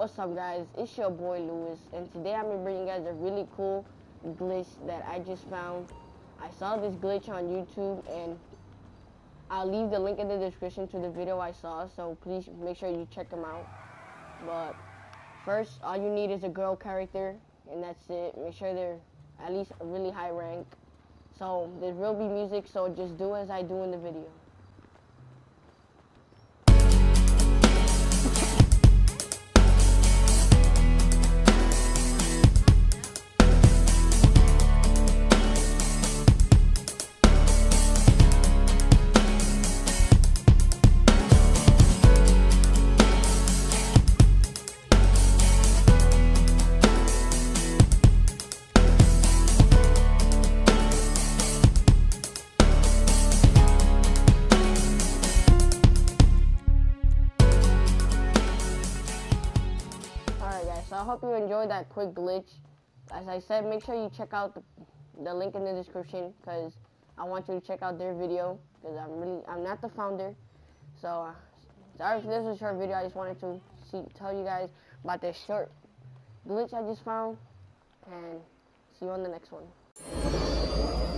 What's up guys, it's your boy Luis and today I'm gonna bring you guys a really cool glitch that I just found. I saw this glitch on YouTube and I'll leave the link in the description to the video I saw so please make sure you check them out. But first all you need is a girl character and that's it. Make sure they're at least a really high rank. So there will be music so just do as I do in the video. So I hope you enjoyed that quick glitch. As I said, make sure you check out the, the link in the description because I want you to check out their video because I'm really, I'm not the founder. So, uh, sorry if this was a short video. I just wanted to see, tell you guys about this short glitch I just found and see you on the next one.